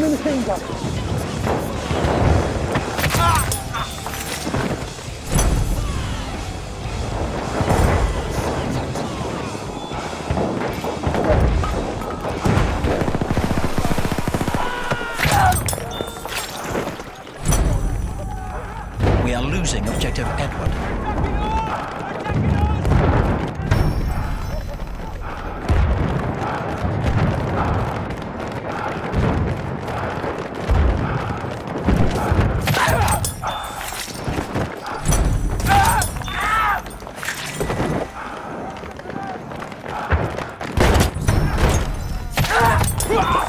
the. We are losing objective Edward. Ah!